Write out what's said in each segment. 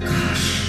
Gosh,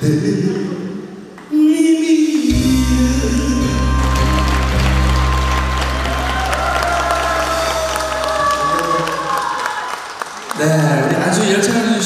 리 아주 열창한